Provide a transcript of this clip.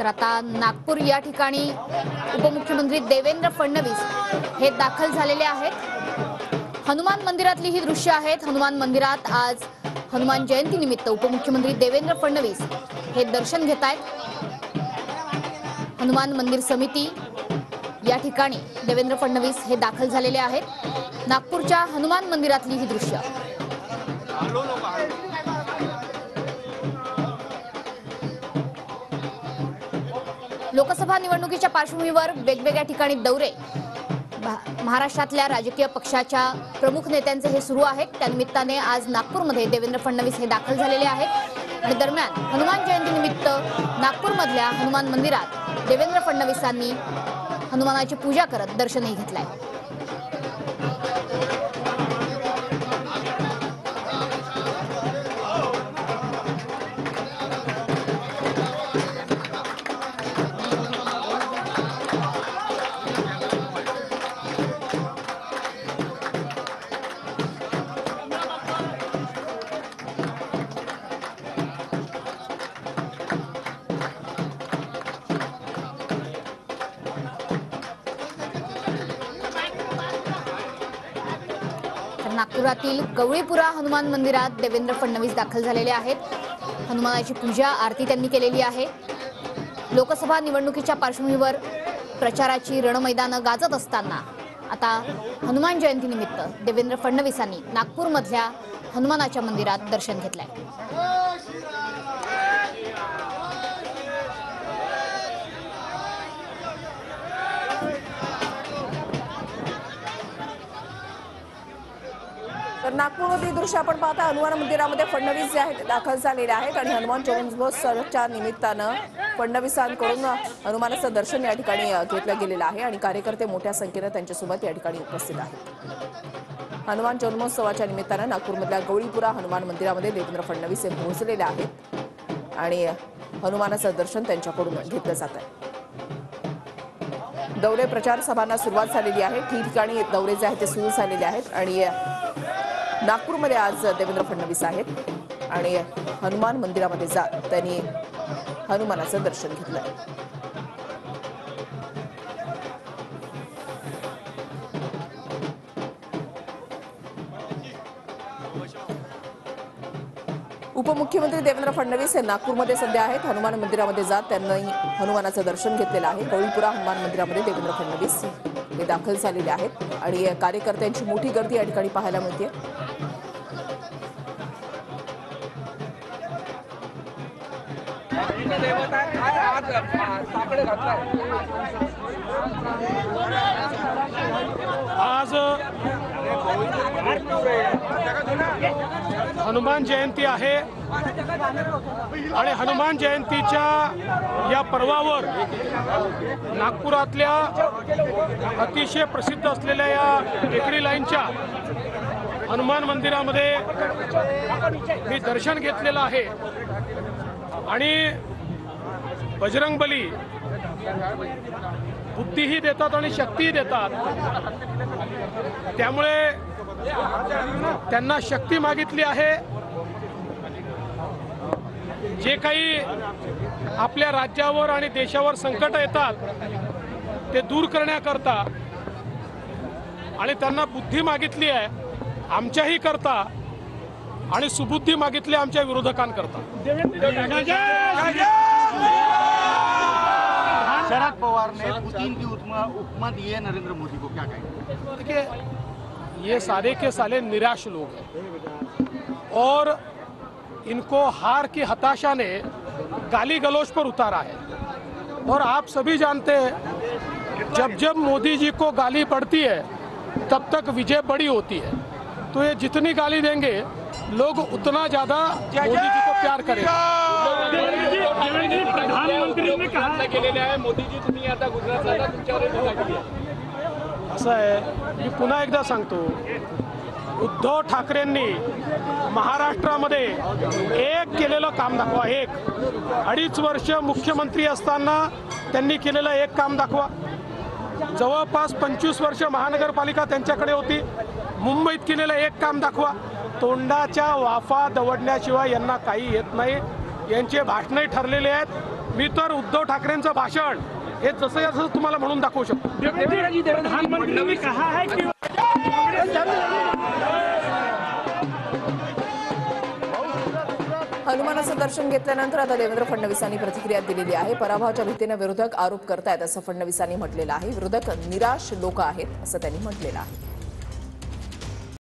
तर आता नागपूर या ठिकाणी उपमुख्यमंत्री देवेंद्र फडणवीस हे दाखल झालेले आहेत. हनुमान मंदिरातली ही दृश्य आहेत. हनुमान मंदिरात आज हनुमान जयंती निमित्त उपमुख्यमंत्री देवेंद्र फडणवीस हे दर्शन घेत आहेत. हनुमान मंदिर समिती या ठिकाणी देवेंद्र फडणवीस हे दाखल झालेले आहेत. नागपूरच्या हनुमान मंदिरातली ही दृश्य. लोकसभा निवडणुकीच्या पार्श्वभूमीवर वेगवेगळ्या ठिकाणी दौरे. भा- महाराष्ट्रातल्या राजकीय पक्षाच्या प्रमुख नेत्यांचे हे सुरू आहेत. त्यानिमित्ताने आज नागपूरमध्ये देवेंद्र फडणवीस हे दाखल झालेले आहेत. आणि दरम्यान हनुमान जयंतीनिमित्त नागपूरमधल्या हनुमान मंदिरात देवेंद्र फडणवीसांनी हनुमानाची पूजा करत दर्शनही घेतलं आहे नागपुरातील गवळीपुरा हनुमान मंदिरात देवेंद्र फडणवीस दाखल झालेले आहेत. हनुमानाची पूजा आरती त्यांनी केलेली आहे. लोकसभा निवडणुकीच्या पार्श्वभूमीवर प्रचाराची रणमैदानं गाजत असताना आता हनुमान जयंतीनिमित्त देवेंद्र फडणवीसांनी नागपूरमधल्या हनुमानाच्या मंदिरात दर्शन घेतलंय. तर नागपूरमधील दृश्य आपण पाहता हनुमान मंदिरामध्ये फडणवीस जे आहेत ते दाखल झालेले आहेत आणि हनुमान जन्मोत्सवाच्या निमित्तानं फडणवीसांकडून हनुमानाचं दर्शन या ठिकाणी घेतलं गेलेलं आहे आणि कार्यकर्ते मोठ्या संख्येनं त्यांच्यासोबत या ठिकाणी उपस्थित आहेत. हनुमान जन्मोत्सवाच्या निमित्तानं नागपूरमधल्या गवळीपुरा हनुमान मंदिरामध्ये देवेंद्र फडणवीस हे पोहोचलेले आहेत आणि हनुमानाचं दर्शन त्यांच्याकडून घेतलं जात आहे. दौरे प्रचार सभांना सुरुवात झालेली आहे. ठिकठिकाणी दौरे जे आहेत ते सुरू झालेले आहेत आणि नागपूरमध्ये आज देवेंद्र फडणवीस आहेत आणि हनुमान मंदिरामध्ये जात त्यांनी हनुमानाचं दर्शन घेतलंय. उपमुख्यमंत्री देवेंद्र फडणवीस हे नागपूरमध्ये सध्या आहेत. हनुमान मंदिरामध्ये जात त्यांनी हनुमानाचं दर्शन घेतलेलं आहे. गौरीपुरा हनुमान मंदिरामध्ये देवेंद्र फडणवीस हे दाखल झालेले आहेत. आणि कार्यकर्त्यांची मोठी गर्दी या ठिकाणी पाहायला मिळते. आज हनुमान जयंती आहे. आणि हनुमान जयंतीच्या या पर्वावर नागपुरातल्या अतिशय प्रसिद्ध असलेल्या या टेकडी लाईनच्या हनुमान मंदिरामध्ये मी दर्शन घेतलेलं आहे. आणि बजरंगबली बुद्धीही देतात आणि शक्तीही देतात. त्यामुळे त्यांना शक्ती मागितली आहे. जे काही आपल्या राज्यावर आणि देशावर संकट येतात ते दूर करण्याकरता आणि त्यांना बुद्धी मागितली आहे आमच्याही करता आणि सुबुद्धी मागितली आमच्या विरोधकांकरता. शरद पवार ने पुतिन की उपमा उपमा दी है नरेंद्र मोदी को क्या? कहेंगे देखिए ये सारे के सारे निराश लोग हैं. और इनको हार की हताशा ने गाली गलौज पर उतारा है. और आप सभी जानते हैं जब जब मोदी जी को गाली पड़ती है तब तक विजय बड़ी होती है. तो ये जितनी गाली देंगे लोग उतना ज्यादा मोदी जी को प्यार करेंगे प्रधानमंत्री ने कहा केलेले आहे मोदीजी तुम्ही आता गुजरातला तुमच्यावर टीका केली आहे असं आहे मी पुन्हा एकदा सांगतो उद्धव ठाकरेंनी महाराष्ट्रामध्ये एक केलेलं काम दाखवा एक. अडीच वर्ष मुख्यमंत्री असताना त्यांनी केलेलं एक काम दाखवा. जवळपास पंचवीस वर्ष महानगरपालिका त्यांच्याकडे होती मुंबईत केलेलं एक काम दाखवा. तोंडाच्या वाफा दवडण्याशिवाय यांना काही येत नाही. यांचे भाषणही ठरलेले आहेत. मी तर उद्धव ठाकरेंचं भाषण हे जसं जसं तुम्हाला म्हणून दाखवू शकतो. हनुमानाचं दर्शन घेतल्यानंतर आता देवेंद्र फडणवीसांनी प्रतिक्रिया दिलेली आहे. पराभवाच्या भीतीने विरोधक आरोप करतायत असं फडणवीसांनी म्हटलेलं आहे. विरोधक निराश लोक आहेत असं त्यांनी म्हटलेलं आहे.